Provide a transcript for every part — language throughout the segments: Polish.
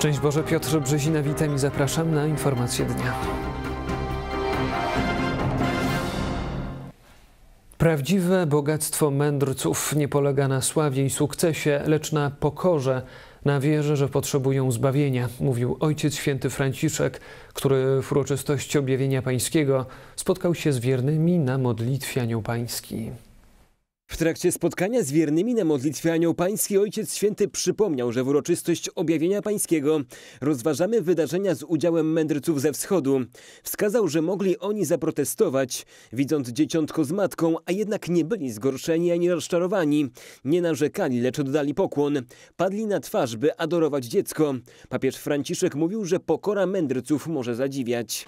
Szczęść Boże, Piotr Brzezina, witam i zapraszam na informacje dnia. Prawdziwe bogactwo mędrców nie polega na sławie i sukcesie, lecz na pokorze, na wierze, że potrzebują zbawienia, mówił Ojciec Święty Franciszek, który w uroczystości objawienia pańskiego spotkał się z wiernymi na modlitwie Anioł Pański. W trakcie spotkania z wiernymi na modlitwie Anioł Pański Ojciec Święty przypomniał, że w uroczystość objawienia pańskiego rozważamy wydarzenia z udziałem mędrców ze wschodu. Wskazał, że mogli oni zaprotestować, widząc dzieciątko z matką, a jednak nie byli zgorszeni ani rozczarowani. Nie narzekali, lecz oddali pokłon. Padli na twarz, by adorować dziecko. Papież Franciszek mówił, że pokora mędrców może zadziwiać.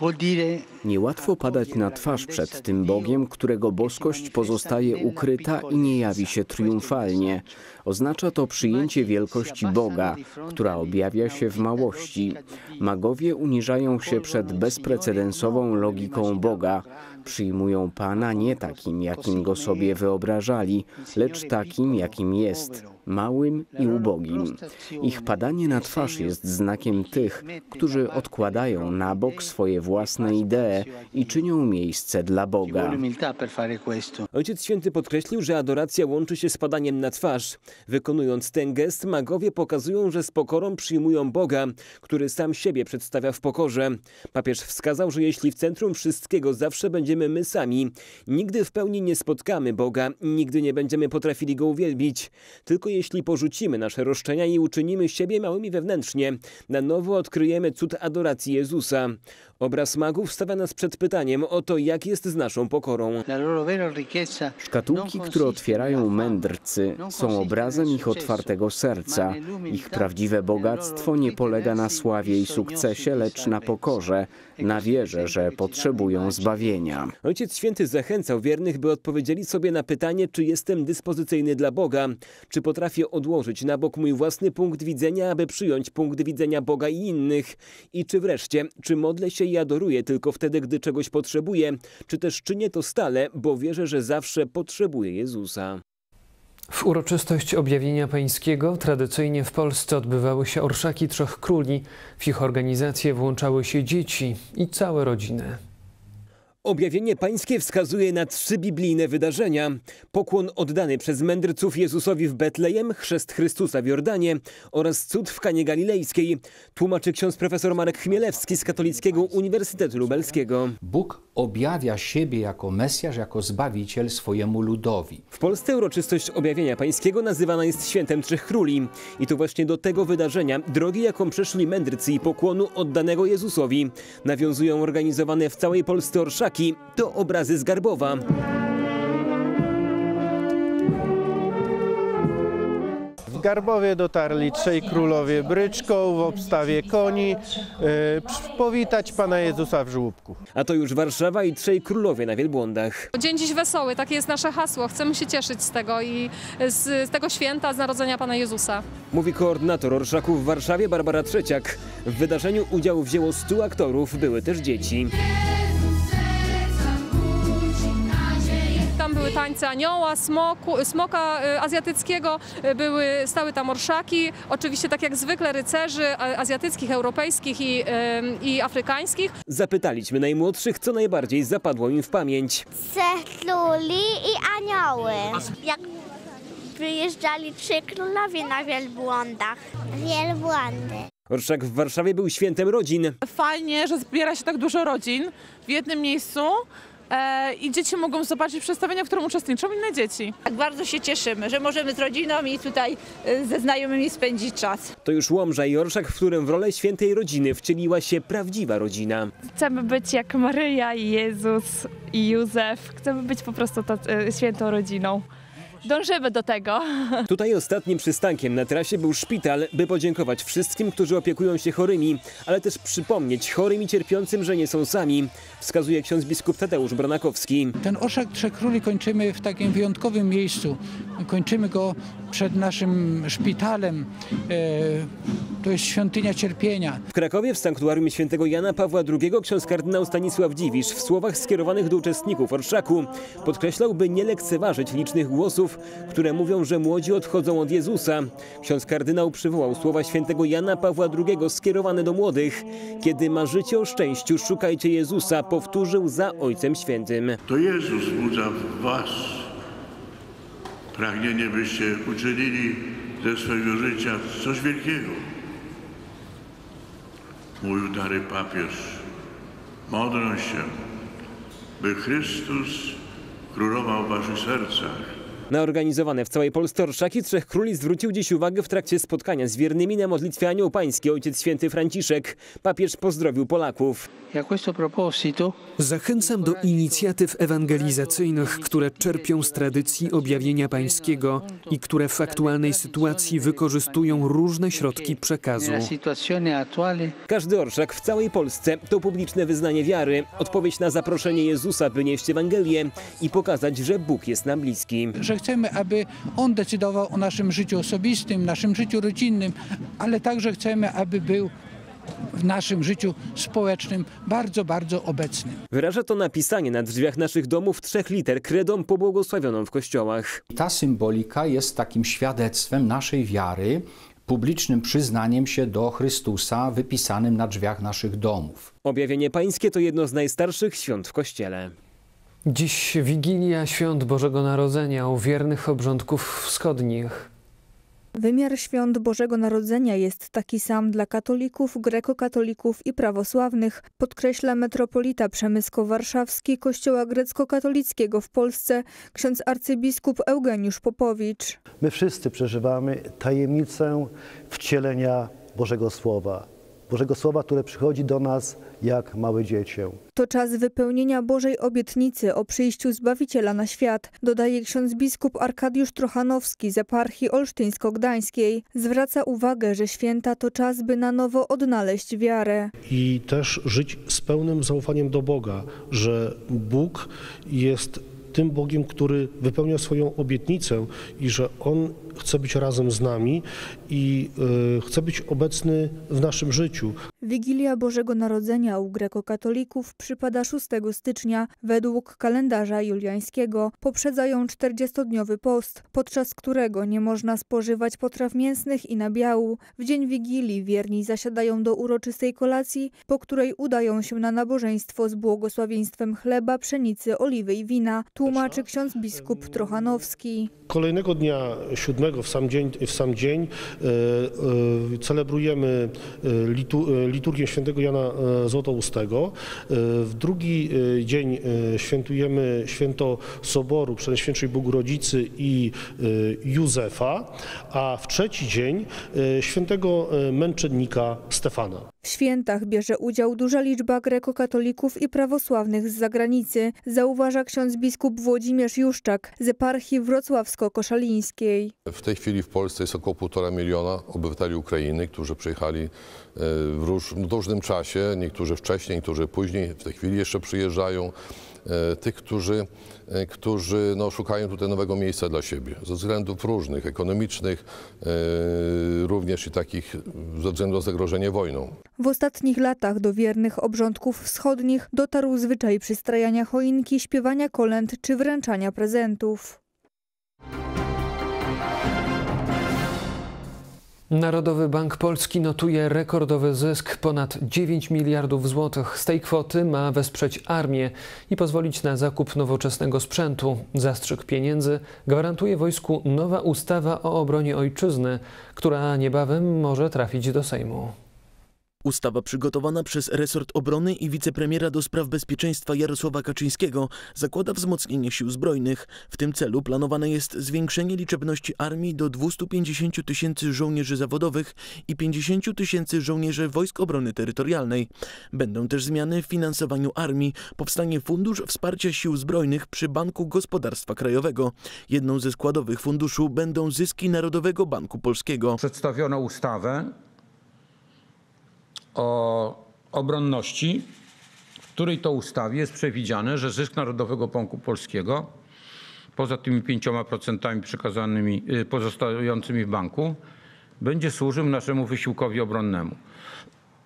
Niełatwo padać na twarz przed tym Bogiem, którego boskość pozostaje ukryta i nie jawi się triumfalnie. Oznacza to przyjęcie wielkości Boga, która objawia się w małości. Magowie uniżają się przed bezprecedensową logiką Boga. Przyjmują Pana nie takim, jakim go sobie wyobrażali, lecz takim, jakim jest małym i ubogim. Ich padanie na twarz jest znakiem tych, którzy odkładają na bok swoje własne idee i czynią miejsce dla Boga. Ojciec Święty podkreślił, że adoracja łączy się z padaniem na twarz. Wykonując ten gest, magowie pokazują, że z pokorą przyjmują Boga, który sam siebie przedstawia w pokorze. Papież wskazał, że jeśli w centrum wszystkiego zawsze będziemy my sami, nigdy w pełni nie spotkamy Boga, nigdy nie będziemy potrafili Go uwielbić. Tylko jeśli porzucimy nasze roszczenia i uczynimy siebie małymi wewnętrznie, na nowo odkryjemy cud adoracji Jezusa. Obraz magów stawia nas przed pytaniem o to, jak jest z naszą pokorą. Szkatułki, które otwierają mędrcy, są obrazem ich otwartego serca. Ich prawdziwe bogactwo nie polega na sławie i sukcesie, lecz na pokorze, na wierze, że potrzebują zbawienia. Ojciec Święty zachęcał wiernych, by odpowiedzieli sobie na pytanie, czy jestem dyspozycyjny dla Boga, czy potrafię odłożyć na bok mój własny punkt widzenia, aby przyjąć punkt widzenia Boga i innych, i czy wreszcie, czy modlę się i adoruję tylko wtedy, gdy czegoś potrzebuję, czy też czynię to stale, bo wierzę, że zawsze potrzebuję Jezusa. W uroczystość objawienia pańskiego tradycyjnie w Polsce odbywały się orszaki Trzech Króli. W ich organizację włączały się dzieci i całe rodziny. Objawienie pańskie wskazuje na trzy biblijne wydarzenia. Pokłon oddany przez mędrców Jezusowi w Betlejem, chrzest Chrystusa w Jordanie oraz cud w Kanie Galilejskiej. Tłumaczy ksiądz profesor Marek Chmielewski z Katolickiego Uniwersytetu Lubelskiego. Bóg objawia siebie jako Mesjasz, jako Zbawiciel swojemu ludowi. W Polsce uroczystość objawienia pańskiego nazywana jest Świętem Trzech Króli. I to właśnie do tego wydarzenia, drogi jaką przeszli mędrcy i pokłonu oddanego Jezusowi, nawiązują organizowane w całej Polsce orszaki to obrazy z Garbowa. Garbowie dotarli trzej królowie bryczką w obstawie koni yy, powitać Pana Jezusa w żłóbku. A to już Warszawa i trzej królowie na wielbłądach. Dzień dziś wesoły, takie jest nasze hasło. Chcemy się cieszyć z tego i z, z tego święta, z narodzenia Pana Jezusa. Mówi koordynator orszaków w Warszawie Barbara Trzeciak. W wydarzeniu udział wzięło 100 aktorów, były też dzieci. Tańce anioła, smoku, smoka y, azjatyckiego, y, były, stały tam orszaki, oczywiście tak jak zwykle rycerzy azjatyckich, europejskich i, i afrykańskich. Zapytaliśmy najmłodszych, co najbardziej zapadło im w pamięć. Cechluli i anioły. Jak wyjeżdżali trzy królowie na wielbłądach. Wielbłądy. Orszak w Warszawie był świętem rodzin. Fajnie, że zbiera się tak dużo rodzin w jednym miejscu e, i dzieci mogą zobaczyć przedstawienia, w którym uczestniczą inne dzieci. Tak bardzo się cieszymy, że możemy z rodziną i tutaj e, ze znajomymi spędzić czas. To już Łomża i Orszak, w którym w rolę świętej rodziny wcieliła się prawdziwa rodzina. Chcemy być jak Maryja i Jezus i Józef. Chcemy być po prostu to, e, świętą rodziną. Dążymy do tego. Tutaj ostatnim przystankiem na trasie był szpital, by podziękować wszystkim, którzy opiekują się chorymi, ale też przypomnieć chorym i cierpiącym, że nie są sami, wskazuje ksiądz biskup Tadeusz Branakowski. Ten orszak Trzech Króli kończymy w takim wyjątkowym miejscu. Kończymy go przed naszym szpitalem. E, to jest świątynia cierpienia. W Krakowie w sanktuarium świętego Jana Pawła II ksiądz kardynał Stanisław Dziwisz w słowach skierowanych do uczestników orszaku podkreślał, by nie lekceważyć licznych głosów które mówią, że młodzi odchodzą od Jezusa. Ksiądz kardynał przywołał słowa świętego Jana Pawła II skierowane do młodych. Kiedy marzycie o szczęściu, szukajcie Jezusa, powtórzył za Ojcem Świętym. To Jezus wzbudza w was pragnienie, byście uczynili ze swojego życia coś wielkiego. Mówił dary papież, modlę się, by Chrystus królował w waszych sercach. Na organizowane w całej Polsce orszaki Trzech Króli zwrócił dziś uwagę w trakcie spotkania z wiernymi na modlitwie Anioł Pański Ojciec Święty Franciszek. Papież pozdrowił Polaków. Zachęcam do inicjatyw ewangelizacyjnych, które czerpią z tradycji objawienia pańskiego i które w aktualnej sytuacji wykorzystują różne środki przekazu. Każdy orszak w całej Polsce to publiczne wyznanie wiary, odpowiedź na zaproszenie Jezusa, by nieść Ewangelię i pokazać, że Bóg jest nam bliski. Chcemy, aby On decydował o naszym życiu osobistym, naszym życiu rodzinnym, ale także chcemy, aby był w naszym życiu społecznym bardzo, bardzo obecny. Wyraża to napisanie na drzwiach naszych domów trzech liter kredą pobłogosławioną w kościołach. Ta symbolika jest takim świadectwem naszej wiary, publicznym przyznaniem się do Chrystusa wypisanym na drzwiach naszych domów. Objawienie pańskie to jedno z najstarszych świąt w kościele. Dziś Wigilia Świąt Bożego Narodzenia u wiernych obrządków wschodnich. Wymiar świąt Bożego Narodzenia jest taki sam dla katolików, grekokatolików i prawosławnych, podkreśla metropolita przemysko-warszawski Kościoła grecko-katolickiego w Polsce, ksiądz arcybiskup Eugeniusz Popowicz. My wszyscy przeżywamy tajemnicę wcielenia Bożego Słowa. Bożego Słowa, które przychodzi do nas jak małe dziecię. To czas wypełnienia Bożej obietnicy o przyjściu Zbawiciela na świat, dodaje ksiądz biskup Arkadiusz Trochanowski z eparchii olsztyńsko-gdańskiej. Zwraca uwagę, że święta to czas, by na nowo odnaleźć wiarę. I też żyć z pełnym zaufaniem do Boga, że Bóg jest tym Bogiem, który wypełnia swoją obietnicę i że On chce być razem z nami i y, chce być obecny w naszym życiu. Wigilia Bożego Narodzenia u grekokatolików przypada 6 stycznia według kalendarza juliańskiego. Poprzedza ją 40-dniowy post, podczas którego nie można spożywać potraw mięsnych i nabiału. W dzień Wigilii wierni zasiadają do uroczystej kolacji, po której udają się na nabożeństwo z błogosławieństwem chleba, pszenicy, oliwy i wina, tłumaczy ksiądz biskup Trochanowski. Kolejnego dnia, siódmego w sam dzień, w sam dzień e, e, celebrujemy litu, liturgię świętego Jana Złotoustego. W drugi dzień świętujemy święto Soboru Przenajświętszej Bogurodzicy i Józefa, a w trzeci dzień świętego męczennika Stefana. W świętach bierze udział duża liczba grekokatolików i prawosławnych z zagranicy, zauważa ksiądz biskup Włodzimierz Juszczak z eparchii wrocławsko-koszalińskiej. W tej chwili w Polsce jest około półtora miliona obywateli Ukrainy, którzy przyjechali w różnym czasie, niektórzy wcześniej, niektórzy później, w tej chwili jeszcze przyjeżdżają. Tych, którzy, którzy no, szukają tutaj nowego miejsca dla siebie ze względów różnych, ekonomicznych, również i takich ze względu na zagrożenie wojną. W ostatnich latach do wiernych obrządków wschodnich dotarł zwyczaj przystrajania choinki, śpiewania kolęd czy wręczania prezentów. Narodowy Bank Polski notuje rekordowy zysk ponad 9 miliardów złotych. Z tej kwoty ma wesprzeć armię i pozwolić na zakup nowoczesnego sprzętu. Zastrzyk pieniędzy gwarantuje wojsku nowa ustawa o obronie ojczyzny, która niebawem może trafić do Sejmu. Ustawa przygotowana przez resort obrony i wicepremiera do spraw bezpieczeństwa Jarosława Kaczyńskiego zakłada wzmocnienie sił zbrojnych. W tym celu planowane jest zwiększenie liczebności armii do 250 tysięcy żołnierzy zawodowych i 50 tysięcy żołnierzy Wojsk Obrony Terytorialnej. Będą też zmiany w finansowaniu armii. Powstanie Fundusz Wsparcia Sił Zbrojnych przy Banku Gospodarstwa Krajowego. Jedną ze składowych funduszu będą zyski Narodowego Banku Polskiego. Przedstawiono ustawę o obronności, w której to ustawie jest przewidziane, że zysk Narodowego Banku Polskiego, poza tymi 5% przekazanymi, pozostającymi w banku, będzie służył naszemu wysiłkowi obronnemu.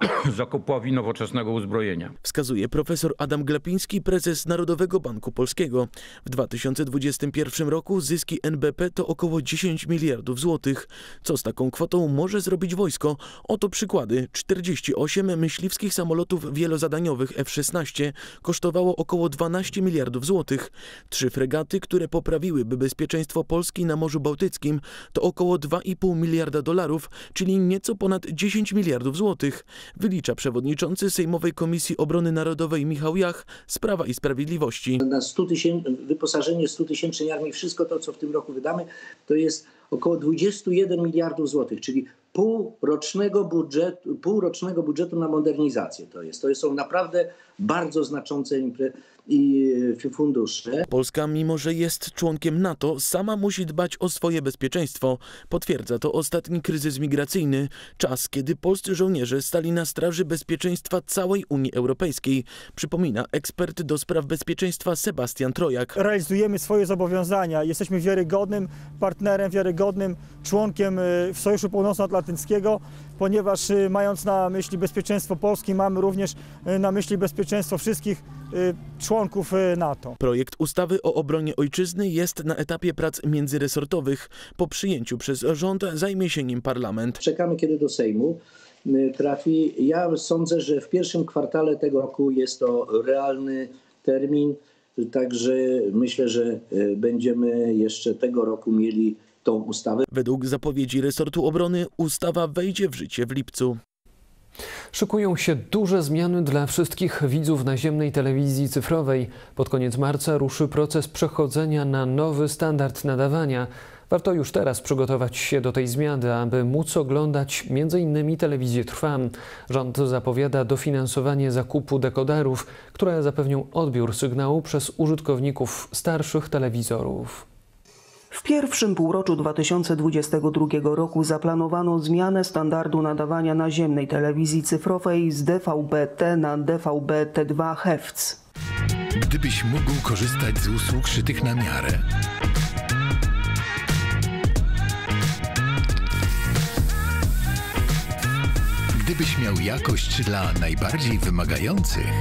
zakupowi nowoczesnego uzbrojenia. Wskazuje profesor Adam Glapiński, prezes Narodowego Banku Polskiego. W 2021 roku zyski NBP to około 10 miliardów złotych. Co z taką kwotą może zrobić wojsko? Oto przykłady. 48 myśliwskich samolotów wielozadaniowych F-16 kosztowało około 12 miliardów złotych. Trzy fregaty, które poprawiłyby bezpieczeństwo Polski na Morzu Bałtyckim to około 2,5 miliarda dolarów, czyli nieco ponad 10 miliardów złotych wylicza przewodniczący Sejmowej Komisji Obrony Narodowej Michał Jach z Prawa i Sprawiedliwości. Na 100 tysięcy, wyposażenie 100 tysięcznej armii, wszystko to, co w tym roku wydamy, to jest około 21 miliardów złotych, czyli półrocznego budżetu, półrocznego budżetu na modernizację to jest. To są naprawdę bardzo znaczące i fundusze. Polska, mimo że jest członkiem NATO, sama musi dbać o swoje bezpieczeństwo. Potwierdza to ostatni kryzys migracyjny. Czas, kiedy polscy żołnierze stali na straży bezpieczeństwa całej Unii Europejskiej. Przypomina ekspert do spraw bezpieczeństwa Sebastian Trojak. Realizujemy swoje zobowiązania. Jesteśmy wiarygodnym partnerem, wiarygodnym członkiem y, w Sojuszu Północnoatlantyckiego, ponieważ y, mając na myśli bezpieczeństwo Polski, mamy również y, na myśli bezpieczeństwo wszystkich członków NATO. Projekt ustawy o obronie ojczyzny jest na etapie prac międzyresortowych. Po przyjęciu przez rząd zajmie się nim parlament. Czekamy, kiedy do Sejmu trafi. Ja sądzę, że w pierwszym kwartale tego roku jest to realny termin, także myślę, że będziemy jeszcze tego roku mieli tą ustawę. Według zapowiedzi resortu obrony ustawa wejdzie w życie w lipcu. Szykują się duże zmiany dla wszystkich widzów naziemnej telewizji cyfrowej. Pod koniec marca ruszy proces przechodzenia na nowy standard nadawania. Warto już teraz przygotować się do tej zmiany, aby móc oglądać m.in. telewizję Trwam. Rząd zapowiada dofinansowanie zakupu dekoderów, które zapewnią odbiór sygnału przez użytkowników starszych telewizorów. Pierwszym półroczu 2022 roku zaplanowano zmianę standardu nadawania naziemnej telewizji cyfrowej z DVB-T na DVB-T2 Hz. Gdybyś mógł korzystać z usług szytych na miarę. Gdybyś miał jakość dla najbardziej wymagających.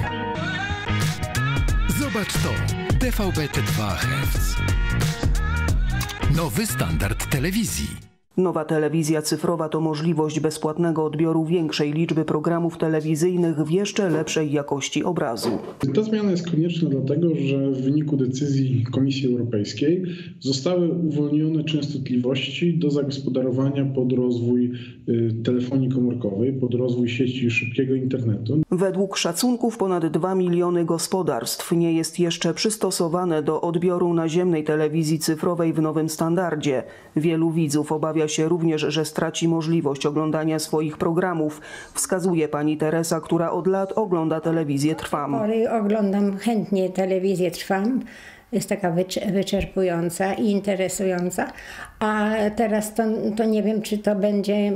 Zobacz to. DVB-T2 Hz. Nowy standard telewizji. Nowa telewizja cyfrowa to możliwość bezpłatnego odbioru większej liczby programów telewizyjnych w jeszcze lepszej jakości obrazu. Ta zmiana jest konieczna dlatego, że w wyniku decyzji Komisji Europejskiej zostały uwolnione częstotliwości do zagospodarowania pod rozwój y, telefonii komórkowej, pod rozwój sieci szybkiego internetu. Według szacunków ponad 2 miliony gospodarstw nie jest jeszcze przystosowane do odbioru naziemnej telewizji cyfrowej w nowym standardzie. Wielu widzów obawia się również, że straci możliwość oglądania swoich programów, wskazuje pani Teresa, która od lat ogląda telewizję Trwam. Oglądam chętnie telewizję Trwam jest taka wyczerpująca i interesująca, a teraz to, to nie wiem, czy to będzie,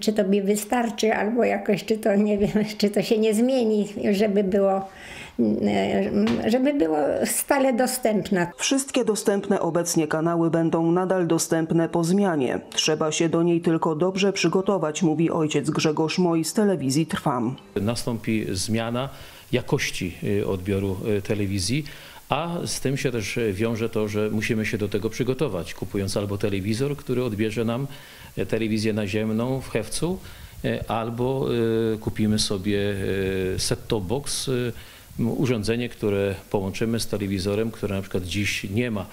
czy to mi wystarczy, albo jakoś, czy to nie wiem, czy to się nie zmieni, żeby było żeby było stale dostępne. Wszystkie dostępne obecnie kanały będą nadal dostępne po zmianie. Trzeba się do niej tylko dobrze przygotować, mówi ojciec Grzegorz Moj z telewizji Trwam. Nastąpi zmiana jakości y, odbioru y, telewizji. A z tym się też wiąże to, że musimy się do tego przygotować, kupując albo telewizor, który odbierze nam telewizję naziemną w Hewcu, albo kupimy sobie set-top box urządzenie, które połączymy z telewizorem, które na przykład dziś nie ma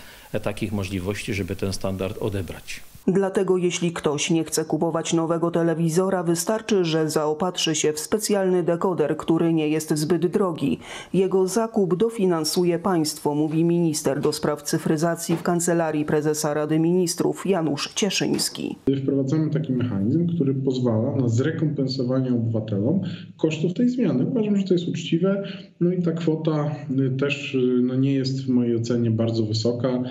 takich możliwości, żeby ten standard odebrać. Dlatego jeśli ktoś nie chce kupować nowego telewizora, wystarczy, że zaopatrzy się w specjalny dekoder, który nie jest zbyt drogi. Jego zakup dofinansuje państwo, mówi minister do spraw cyfryzacji w Kancelarii Prezesa Rady Ministrów Janusz Cieszyński. Wprowadzamy taki mechanizm, który pozwala na zrekompensowanie obywatelom kosztów tej zmiany. Uważam, że to jest uczciwe. No i ta kwota y, też y, no nie jest w mojej ocenie bardzo wysoka.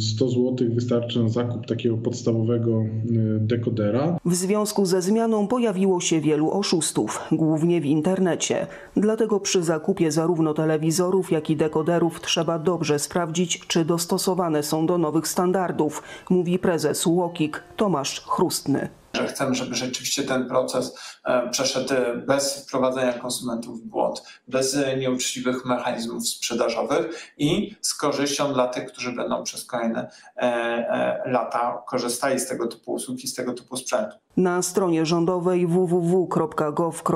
100 y, zł wystarczy na zakup takiego podstawowego y, dekodera. W związku ze zmianą pojawiło się wielu oszustów, głównie w internecie. Dlatego przy zakupie zarówno telewizorów, jak i dekoderów trzeba dobrze sprawdzić, czy dostosowane są do nowych standardów, mówi prezes Łokik Tomasz Chrustny że chcemy, żeby rzeczywiście ten proces przeszedł bez wprowadzenia konsumentów w błąd, bez nieuczciwych mechanizmów sprzedażowych i z korzyścią dla tych, którzy będą przez kolejne lata korzystali z tego typu usług i z tego typu sprzętu. Na stronie rządowej www.gov.pl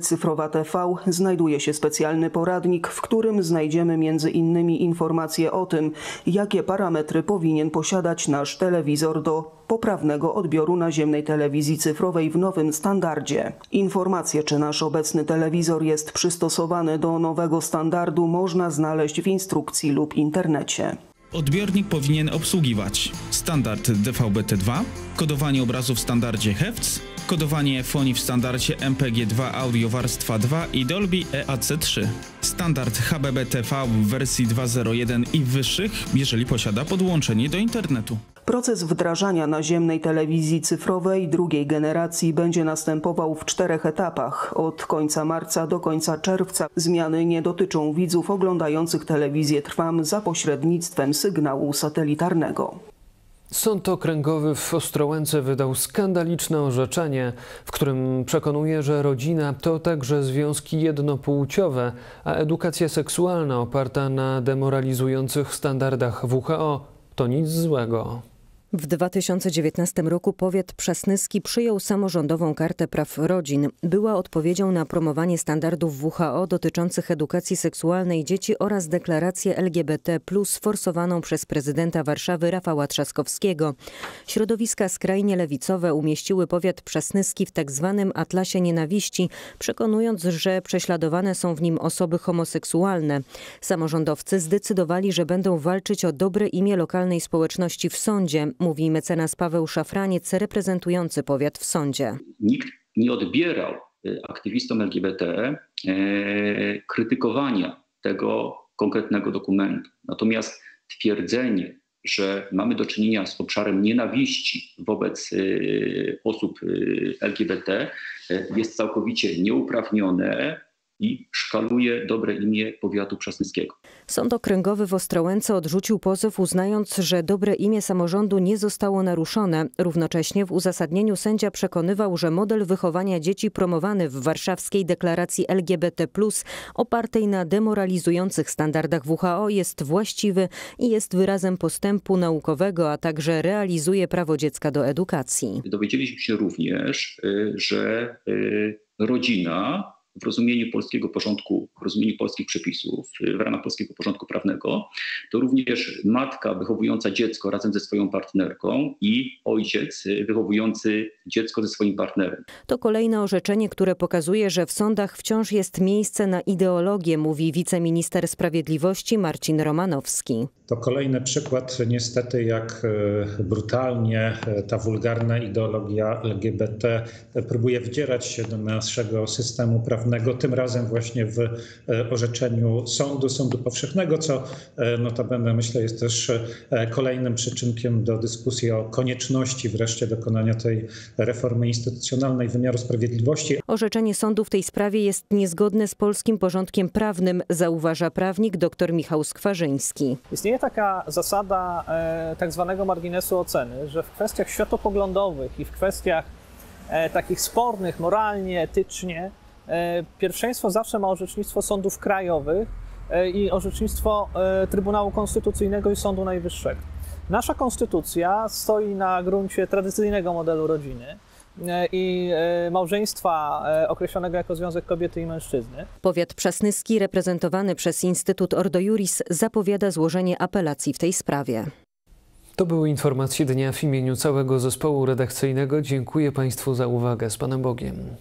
cyfrowa TV znajduje się specjalny poradnik, w którym znajdziemy między innymi informacje o tym, jakie parametry powinien posiadać nasz telewizor do poprawnego odbioru naziemnej telewizji cyfrowej w nowym standardzie. Informacje, czy nasz obecny telewizor jest przystosowany do nowego standardu, można znaleźć w instrukcji lub internecie. Odbiornik powinien obsługiwać standard DVB-T2, kodowanie obrazu w standardzie HEVC, kodowanie fonii w standardzie MPG2 Audio Warstwa 2 i Dolby EAC3, standard HBB-TV w wersji 2.0.1 i wyższych, jeżeli posiada podłączenie do internetu. Proces wdrażania naziemnej telewizji cyfrowej drugiej generacji będzie następował w czterech etapach. Od końca marca do końca czerwca zmiany nie dotyczą widzów oglądających telewizję Trwam za pośrednictwem sygnału satelitarnego. Sąd Okręgowy w Ostrołęce wydał skandaliczne orzeczenie, w którym przekonuje, że rodzina to także związki jednopłciowe, a edukacja seksualna oparta na demoralizujących standardach WHO to nic złego. W 2019 roku powiat przasnyski przyjął samorządową kartę praw rodzin. Była odpowiedzią na promowanie standardów WHO dotyczących edukacji seksualnej dzieci oraz deklarację LGBT, forsowaną przez prezydenta Warszawy Rafała Trzaskowskiego. Środowiska skrajnie lewicowe umieściły powiat przasnyski w tzw. Tak Atlasie Nienawiści, przekonując, że prześladowane są w nim osoby homoseksualne. Samorządowcy zdecydowali, że będą walczyć o dobre imię lokalnej społeczności w sądzie mówi mecenas Paweł Szafraniec, reprezentujący powiat w sądzie. Nikt nie odbierał y, aktywistom LGBT e, krytykowania tego konkretnego dokumentu. Natomiast twierdzenie, że mamy do czynienia z obszarem nienawiści wobec y, osób y, LGBT jest całkowicie nieuprawnione i szkaluje dobre imię powiatu przasnyskiego. Sąd Okręgowy w Ostrołęce odrzucił pozew, uznając, że dobre imię samorządu nie zostało naruszone. Równocześnie w uzasadnieniu sędzia przekonywał, że model wychowania dzieci promowany w warszawskiej deklaracji LGBT, opartej na demoralizujących standardach WHO, jest właściwy i jest wyrazem postępu naukowego, a także realizuje prawo dziecka do edukacji. Dowiedzieliśmy się również, y, że y, rodzina w rozumieniu polskiego porządku, w rozumieniu polskich przepisów, w ramach polskiego porządku prawnego, to również matka wychowująca dziecko razem ze swoją partnerką i ojciec wychowujący dziecko ze swoim partnerem. To kolejne orzeczenie, które pokazuje, że w sądach wciąż jest miejsce na ideologię, mówi wiceminister sprawiedliwości Marcin Romanowski. To kolejny przykład niestety, jak e, brutalnie ta wulgarna ideologia LGBT próbuje wdzierać się do naszego systemu prawnego, tym razem właśnie w e, orzeczeniu sądu, sądu powszechnego, co notabene myślę jest też kolejnym przyczynkiem do dyskusji o konieczności wreszcie dokonania tej reformy instytucjonalnej wymiaru sprawiedliwości. Orzeczenie sądu w tej sprawie jest niezgodne z polskim porządkiem prawnym, zauważa prawnik dr Michał Skwarzyński. Istnieje taka zasada e, tak zwanego marginesu oceny, że w kwestiach światopoglądowych i w kwestiach e, takich spornych moralnie, etycznie, e, pierwszeństwo zawsze ma orzecznictwo sądów krajowych i orzecznictwo Trybunału Konstytucyjnego i Sądu Najwyższego. Nasza konstytucja stoi na gruncie tradycyjnego modelu rodziny E, i e, małżeństwa e, określonego jako związek kobiety i mężczyzny. Powiat Przasnyski, reprezentowany przez Instytut Ordo Juris, zapowiada złożenie apelacji w tej sprawie. To były informacje dnia w imieniu całego zespołu redakcyjnego. Dziękuję Państwu za uwagę. Z Panem Bogiem.